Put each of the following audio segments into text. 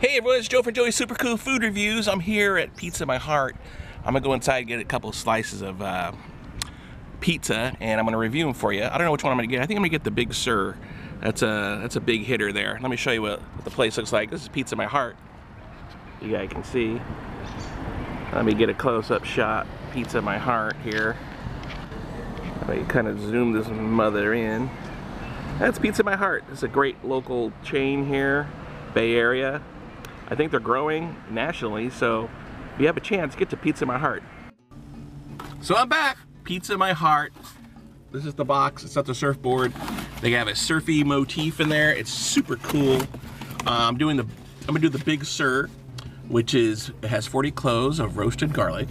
Hey everyone, it's Joe from Joey's Super Cool Food Reviews. I'm here at Pizza My Heart. I'm gonna go inside and get a couple slices of uh, pizza and I'm gonna review them for you. I don't know which one I'm gonna get. I think I'm gonna get the Big Sur. That's a, that's a big hitter there. Let me show you what, what the place looks like. This is Pizza My Heart. You guys can see. Let me get a close-up shot. Pizza My Heart here. Let me kind of zoom this mother in. That's Pizza My Heart. It's a great local chain here, Bay Area. I think they're growing nationally, so if you have a chance, get to Pizza My Heart. So I'm back, Pizza My Heart. This is the box, it's not the surfboard. They have a surfy motif in there. It's super cool. Uh, I'm doing the, I'm gonna do the Big Sur, which is, it has 40 cloves of roasted garlic,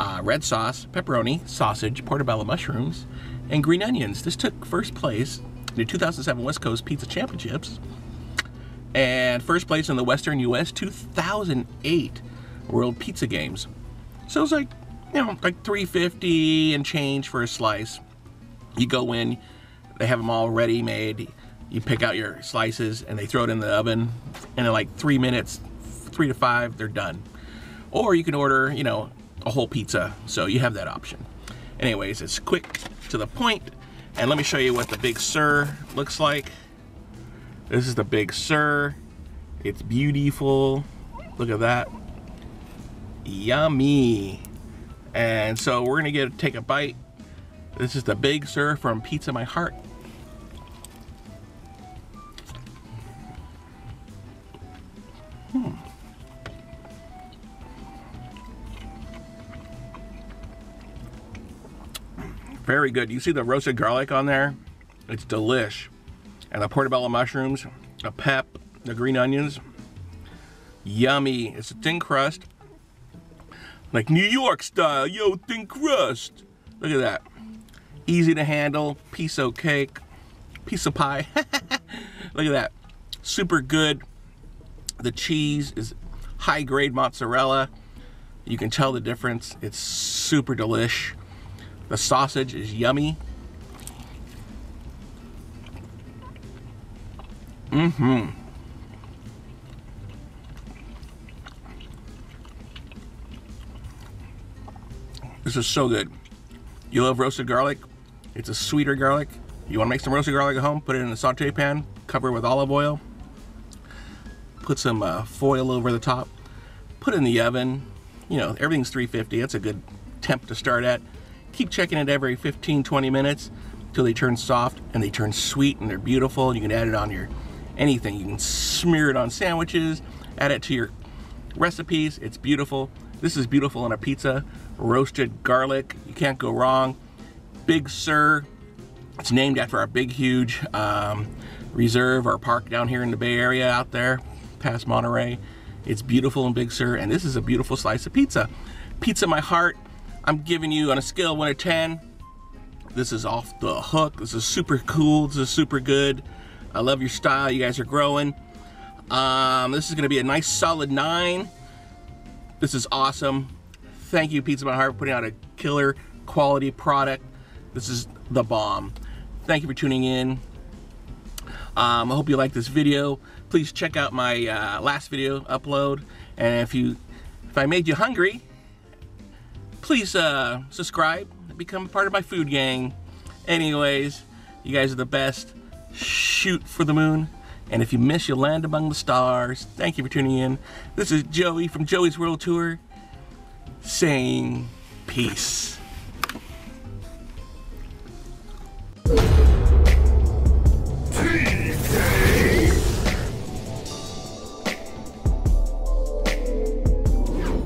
uh, red sauce, pepperoni, sausage, portobello mushrooms, and green onions. This took first place in the 2007 West Coast Pizza Championships and first place in the Western U.S. 2008 World Pizza Games. So it's like, you know, like 350 and change for a slice. You go in, they have them all ready made. You pick out your slices and they throw it in the oven, and in like three minutes, three to five, they're done. Or you can order, you know, a whole pizza. So you have that option. Anyways, it's quick to the point, and let me show you what the Big Sur looks like. This is the Big Sur. It's beautiful. Look at that. Yummy. And so we're gonna get take a bite. This is the Big Sur from Pizza My Heart. Hmm. Very good. You see the roasted garlic on there? It's delish and the portobello mushrooms, the pep, the green onions. Yummy. It's a thin crust. Like New York style. Yo, thin crust. Look at that. Easy to handle. Piece of cake. Piece of pie. Look at that. Super good. The cheese is high grade mozzarella. You can tell the difference. It's super delish. The sausage is yummy. Mm-hmm. This is so good. You love roasted garlic? It's a sweeter garlic. You want to make some roasted garlic at home? Put it in a saute pan, cover it with olive oil, put some uh, foil over the top, put it in the oven. You know, everything's 350. That's a good temp to start at. Keep checking it every 15, 20 minutes until they turn soft and they turn sweet and they're beautiful. You can add it on your anything. You can smear it on sandwiches, add it to your recipes. It's beautiful. This is beautiful on a pizza. Roasted garlic, you can't go wrong. Big Sur, it's named after our big, huge um, reserve or park down here in the Bay Area out there, past Monterey. It's beautiful in Big Sur, and this is a beautiful slice of pizza. Pizza My Heart, I'm giving you on a scale of 1 to 10. This is off the hook. This is super cool. This is super good. I love your style. You guys are growing. Um, this is going to be a nice solid 9. This is awesome. Thank you, Pizza My Heart, for putting out a killer quality product. This is the bomb. Thank you for tuning in. Um, I hope you like this video. Please check out my uh, last video upload. And if you, if I made you hungry, please uh, subscribe and become part of my food gang. Anyways, you guys are the best. Shoot for the moon. And if you miss, you'll land among the stars. Thank you for tuning in. This is Joey from Joey's World Tour saying peace.